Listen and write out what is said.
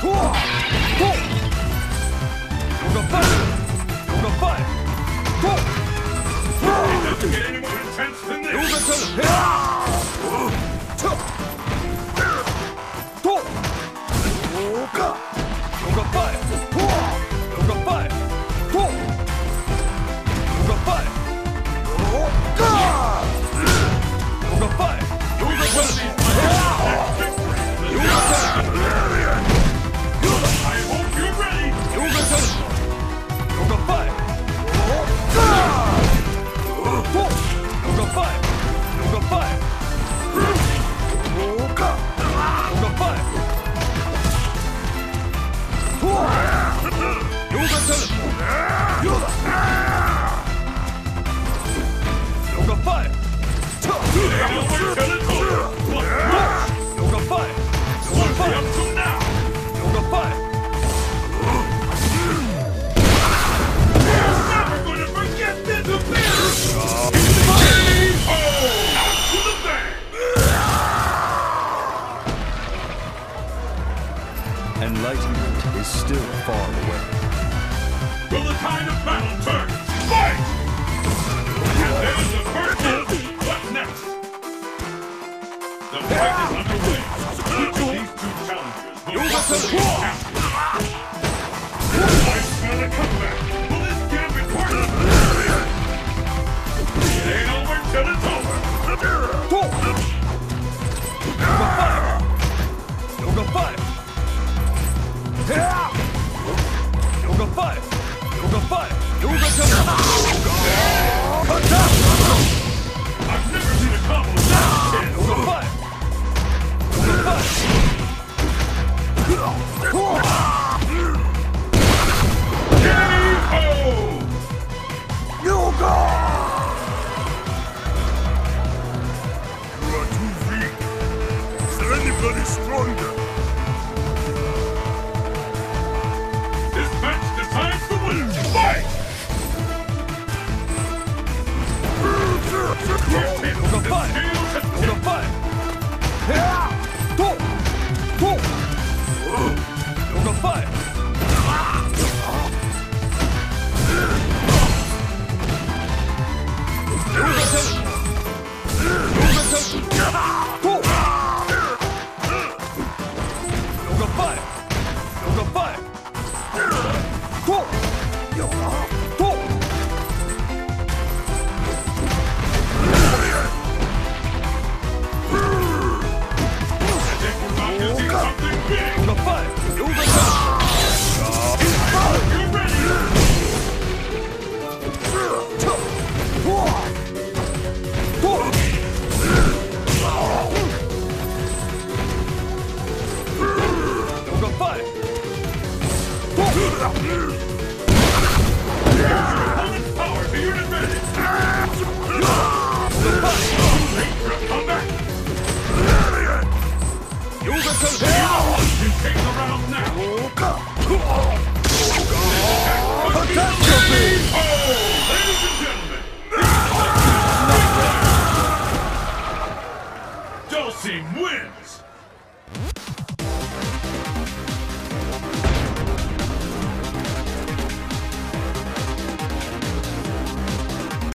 冲啊冲 is still far away. Will the tide of battle turn? Fight! There's the first hit. What next? The fight is underway. Each of these two challengers will 怎么办留在这吧 Oh!